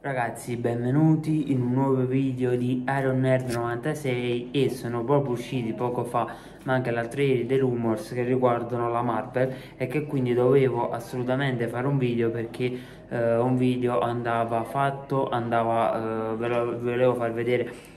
Ragazzi, benvenuti in un nuovo video di Iron Nerd 96 e sono proprio usciti poco fa, ma anche l'altro ieri, dei rumors che riguardano la Marvel e che quindi dovevo assolutamente fare un video perché eh, un video andava fatto, andava, eh, ve lo volevo far vedere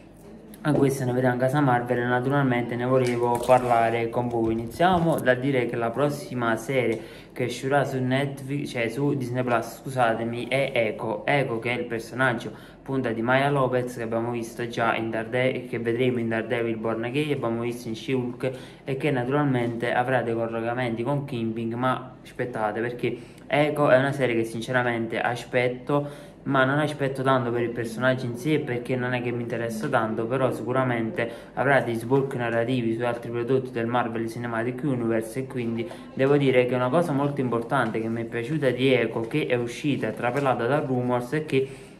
a questa ne vedrà in casa Marvel naturalmente ne volevo parlare con voi. Iniziamo da dire che la prossima serie che uscirà su Netflix cioè su Disney Plus scusatemi è Echo. Echo che è il personaggio punta di Maya Lopez che abbiamo visto già in Daredevil che vedremo in Daredevil Born Again abbiamo visto in She-Hulk e che naturalmente avrà dei collegamenti con Kimping ma aspettate perché Echo è una serie che sinceramente aspetto ma non aspetto tanto per il personaggio in sé perché non è che mi interessa tanto però sicuramente avrà dei sbocchi narrativi su altri prodotti del Marvel Cinematic Universe e quindi devo dire che una cosa molto importante che mi è piaciuta di Echo che è uscita e trapelata da Rumors è che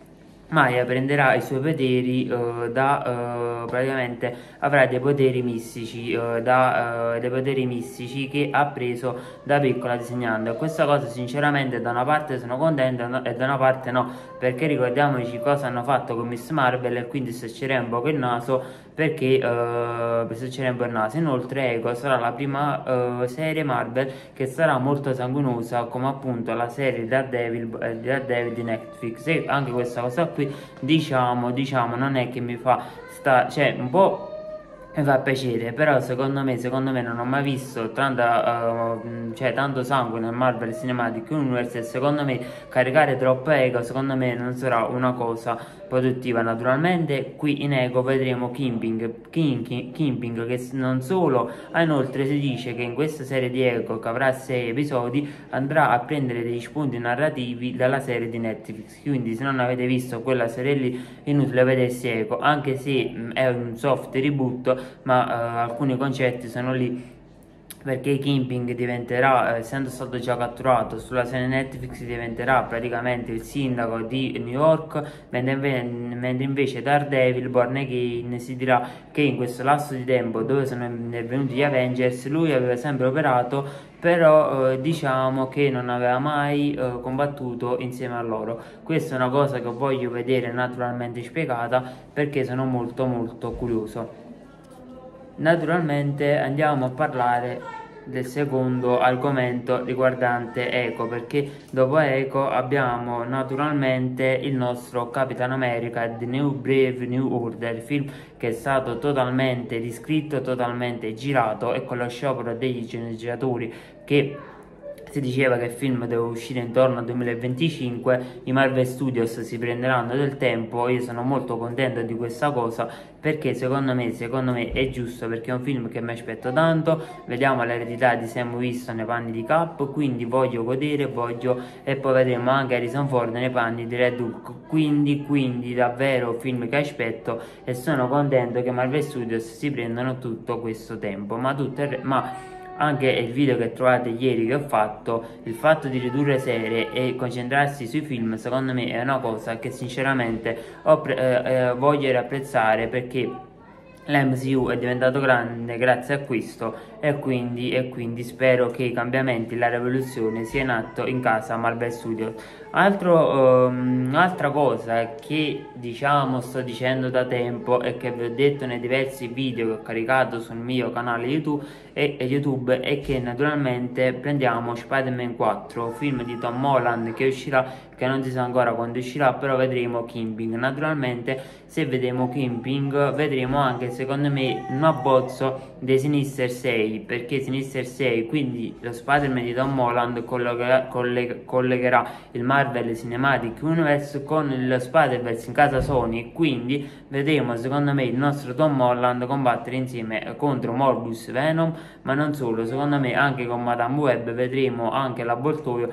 Maya prenderà i suoi poteri uh, da uh, praticamente avrà dei poteri mistici uh, da dei poteri mistici che ha preso da piccola disegnando. E questa cosa sinceramente da una parte sono contento e da una parte no perché ricordiamoci cosa hanno fatto con Miss Marvel e quindi un po' il naso perché uh, per po' il naso. Inoltre Ego sarà la prima serie Marvel che sarà molto sanguinosa come appunto la serie Daredevil, Daredevil di Netflix. E anche questa cosa qui diciamo, diciamo non è che mi fa sta, cioè un po' mi fa piacere, però secondo me, secondo me non ho mai visto tanta, uh, cioè, tanto sangue nel Marvel Cinematic Universe e secondo me caricare troppo ego, secondo me non sarà una cosa produttiva. Naturalmente qui in ego vedremo Kimping, King, Kimping che non solo, ah, inoltre si dice che in questa serie di ego che avrà 6 episodi andrà a prendere degli spunti narrativi dalla serie di Netflix, quindi se non avete visto quella serie lì inutile vedersi ego, anche se mh, è un soft reboot ma uh, alcuni concetti sono lì perché Kimping diventerà, eh, essendo stato già catturato sulla serie Netflix, diventerà praticamente il sindaco di New York, mentre, invece Daredevil, Born Again, si dirà che in questo lasso di tempo dove sono intervenuti gli Avengers, lui aveva sempre operato, però eh, diciamo che non aveva mai eh, combattuto insieme a loro. Questa è una cosa che voglio vedere naturalmente spiegata perché sono molto molto curioso. Naturalmente andiamo a parlare del secondo argomento riguardante Eco perché dopo Eco abbiamo naturalmente il nostro Capitan America The New Brave New Order film che è stato totalmente riscritto totalmente girato e con lo sciopero degli sceneggiatori che si diceva che il film doveva uscire intorno al 2025, i Marvel Studios si prenderanno del tempo, io sono molto contento di questa cosa perché secondo me, secondo me è giusto perché è un film che mi aspetto tanto, vediamo l'eredità di Sam Winston nei panni di Cap, quindi voglio godere, voglio e poi vedremo anche Harrison Ford nei panni di Red Hulk, quindi, quindi davvero film che aspetto e sono contento che Marvel Studios si prendano tutto questo tempo, ma, tutto il, ma anche il video che trovate ieri che ho fatto, il fatto di ridurre serie e concentrarsi sui film secondo me è una cosa che sinceramente ho, eh, eh, voglio apprezzare perché l'MCU è diventato grande grazie a questo e quindi, e quindi, spero che i cambiamenti, la rivoluzione sia in atto in casa Marvel Studios. Altro, um, altra cosa che diciamo sto dicendo da tempo e che vi ho detto nei diversi video che ho caricato sul mio canale YouTube e, e YouTube è che naturalmente prendiamo Spider-Man 4, film di Tom Holland che uscirà che non si sa ancora quando uscirà però vedremo Kimping. Naturalmente se vedremo Kimping vedremo anche secondo me un abbozzo dei Sinister 6 perché Sinister 6 quindi lo Spider-Man di Tom Holland collegherà, collegherà il Marvel Cinematic Universe con il Spider-Verse in casa Sony quindi vedremo secondo me il nostro Tom Holland combattere insieme contro Morbus Venom ma non solo. Secondo me anche con Madame Web vedremo anche l'avvoltoio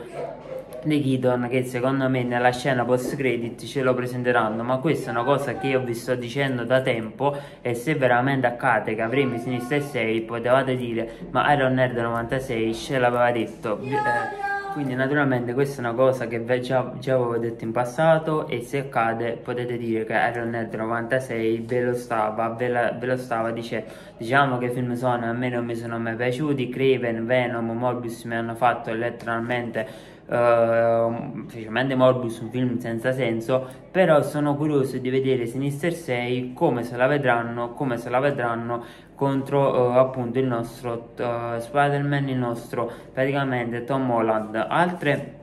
di Keaton che secondo me nella scena post credit ce lo presenteranno. Ma questa è una cosa che io vi sto dicendo da tempo e se veramente accade che avremo i Sinister 6 potevate dire ma Iron Nerd 96 ce l'aveva detto eh, quindi naturalmente questa è una cosa che già, già avevo detto in passato e se accade potete dire che Iron Nerd 96 ve lo stava, ve, la, ve lo stava dicendo diciamo che film sono a me non mi sono mai piaciuti Craven, Venom, Morbius mi hanno fatto letteralmente uh, specialmente Morbius un film senza senso però sono curioso di vedere Sinister 6 come se la vedranno come se la vedranno contro uh, appunto il nostro uh, Spider-Man il nostro praticamente Tom Holland. Altre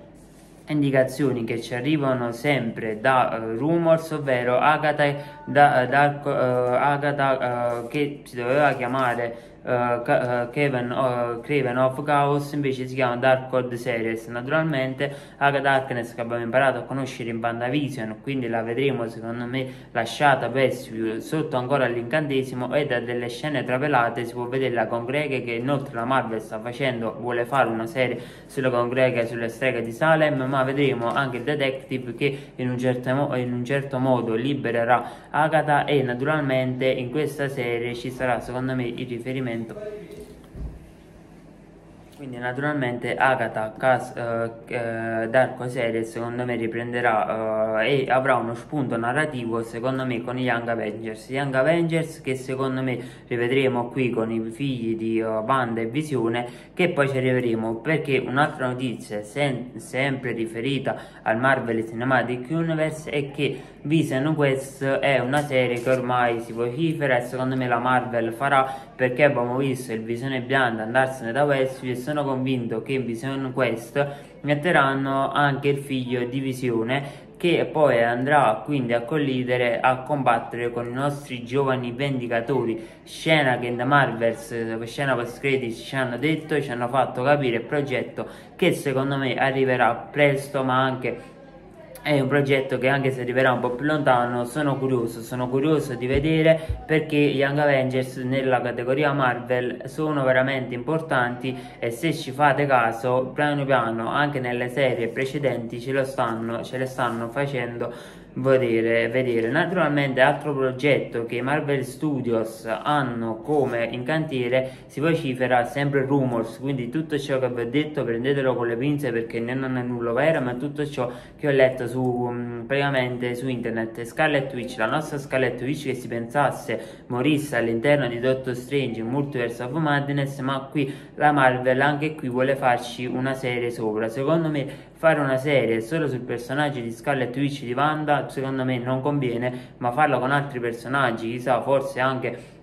indicazioni che ci arrivano sempre da uh, rumors, ovvero Agatha, da, uh, Dark, uh, Agatha che si doveva chiamare uh, Kevin, uh, Craven of Chaos invece si chiama Dark Code Series. Naturalmente Aga Darkness che abbiamo imparato a conoscere in Bandavision quindi la vedremo secondo me lasciata Westview sotto ancora l'incantesimo e da delle scene trapelate si può vedere la congreghe che inoltre la Marvel sta facendo vuole fare una serie sulle congreghe e sulle streghe di Salem ma vedremo anche il detective che in un certo, in un certo modo libererà Agatha e naturalmente in questa serie ci sarà secondo me il riferimento quindi naturalmente Agatha Cas, uh, uh, Darko Series secondo me riprenderà uh, e avrà uno spunto narrativo secondo me con i Young Avengers. Young Avengers che secondo me rivedremo qui con i figli di Wanda e Visione che poi ci arriveremo perché un'altra notizia sem sempre riferita al Marvel Cinematic Universe è che Vision Quest è una serie che ormai si vocifera e secondo me la Marvel farà perché abbiamo visto il Visione Bianca andarsene da Westview e sono convinto che Vision Quest metteranno anche il figlio di Visione che poi andrà quindi a collidere a combattere con i nostri giovani vendicatori. Scena che in The Marvels scena post credits ci hanno detto ci hanno fatto capire il progetto che secondo me arriverà presto ma anche è un progetto che anche se arriverà un po' più lontano sono curioso, sono curioso di vedere perché gli Young Avengers nella categoria Marvel sono veramente importanti e se ci fate caso piano piano anche nelle serie precedenti ce, stanno, ce le stanno facendo vedere, vedere. Naturalmente altro progetto che Marvel Studios hanno come in cantiere si vocifera sempre rumors, quindi tutto ciò che vi ho detto prendetelo con le pinze perché non è nulla vero, ma tutto ciò che ho letto su mm, praticamente su internet. Scarlet Witch, la nostra Scarlet Witch che si pensasse morisse all'interno di Doctor Strange Multiverse of Madness, ma qui la Marvel anche qui vuole farci una serie sopra. Secondo me fare una serie solo sul personaggio di Scarlet Witch di Wanda secondo me non conviene ma farlo con altri personaggi chissà forse anche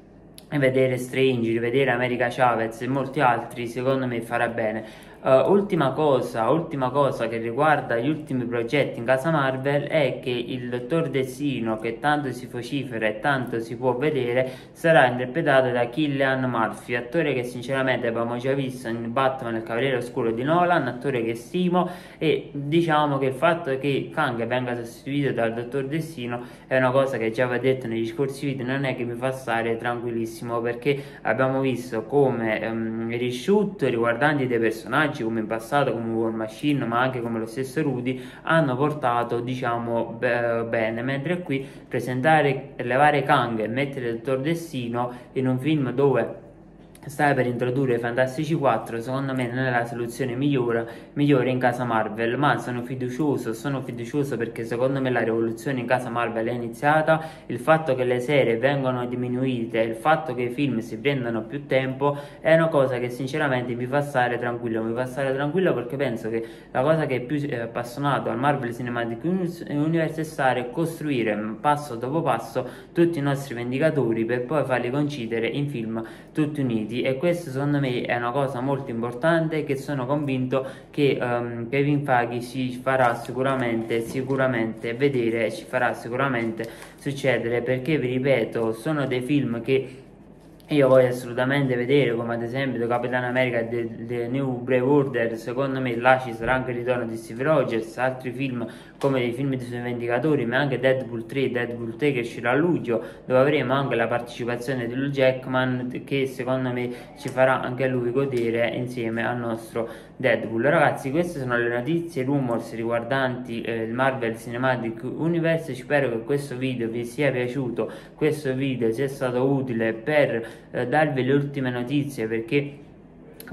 vedere Strange, rivedere America Chavez e molti altri secondo me farà bene Uh, ultima cosa, ultima cosa che riguarda gli ultimi progetti in casa Marvel è che il dottor Destino, che tanto si vocifera e tanto si può vedere, sarà interpretato da Killian Murphy, attore che sinceramente abbiamo già visto in Batman il Cavaliere Oscuro di Nolan, attore che stimo e diciamo che il fatto che Kang venga sostituito dal dottor Destino è una cosa che già vi ho detto negli scorsi video, non è che mi fa stare tranquillissimo perché abbiamo visto come um, risciutto riguardanti dei personaggi personaggi come in passato come War Machine ma anche come lo stesso Rudy hanno portato diciamo bene. Mentre qui presentare levare Kang e mettere il Dottor Destino in un film dove Stai per introdurre i Fantastici 4, secondo me non è la soluzione migliore, migliore in casa Marvel, ma sono fiducioso, sono fiducioso perché secondo me la rivoluzione in casa Marvel è iniziata, il fatto che le serie vengono diminuite, il fatto che i film si prendono più tempo è una cosa che sinceramente mi fa stare tranquillo, mi fa stare tranquillo perché penso che la cosa che è più eh, appassionato al Marvel Cinematic Universe è stare costruire passo dopo passo tutti i nostri vendicatori per poi farli coincidere in film tutti uniti Uniti e questo secondo me è una cosa molto importante che sono convinto che um, Kevin Faghi ci farà sicuramente, sicuramente vedere, ci farà sicuramente succedere. Perché vi ripeto sono dei film che io voglio assolutamente vedere come ad esempio Capitan America The, The New Brave Order. Secondo me là ci sarà anche il ritorno di Steve Rogers altri film come dei film dei suoi vendicatori ma anche Deadpool 3 Deadpool 3 che uscirà a luglio dove avremo anche la partecipazione di Hugh Jackman che secondo me ci farà anche lui godere insieme al nostro Deadpool. Ragazzi queste sono le notizie rumors riguardanti eh, il Marvel Cinematic Universe. Spero che questo video vi sia piaciuto questo video sia stato utile per eh, darvi le ultime notizie perché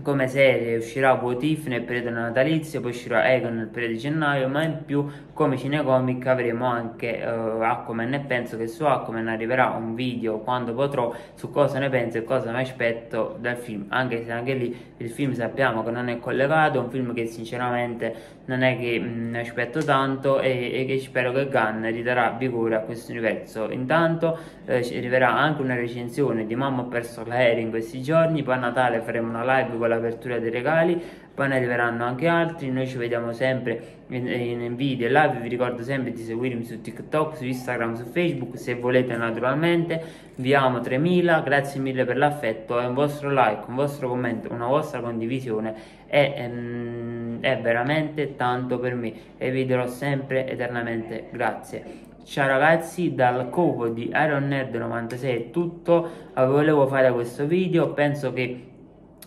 come serie uscirà What If nel periodo natalizio, poi uscirà Egon nel periodo di gennaio, ma in più come cinecomic avremo anche uh, Aquaman e penso che su Aquaman arriverà un video quando potrò su cosa ne penso e cosa mi aspetto dal film, anche se anche lì il film sappiamo che non è collegato, un film che sinceramente non è che mm, ne aspetto tanto e, e, che spero che Gunn ridarà vigore a questo universo. Intanto eh, arriverà anche una recensione di Mamma ho perso l'aereo in questi giorni, poi a Natale faremo una live con l'apertura dei regali, poi ne arriveranno anche altri, noi ci vediamo sempre in, in video e live, vi ricordo sempre di seguirmi su TikTok, su Instagram, su Facebook, se volete naturalmente, vi amo 3000, grazie mille per l'affetto e un vostro like, un vostro commento, una vostra condivisione è, ehm, è veramente tanto per me e vi dirò sempre eternamente grazie. Ciao ragazzi, dal covo di Iron Nerd 96 è tutto, volevo fare questo video, penso che,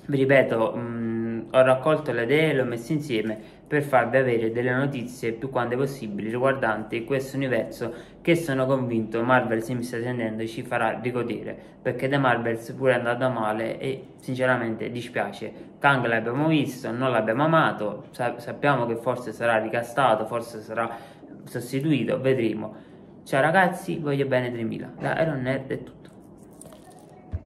vi ripeto, mh, mm, ho raccolto le idee e le ho messe insieme per farvi avere delle notizie più quante possibili riguardanti questo universo che sono convinto Marvel se mi sta sentendo ci farà rigodere perché The Marvels pure è andata male e sinceramente dispiace Kang l'abbiamo visto, non l'abbiamo amato sappiamo che forse sarà ricastato forse sarà sostituito, vedremo Ciao ragazzi, voglio bene 3000. Da Iron Nerd è tutto.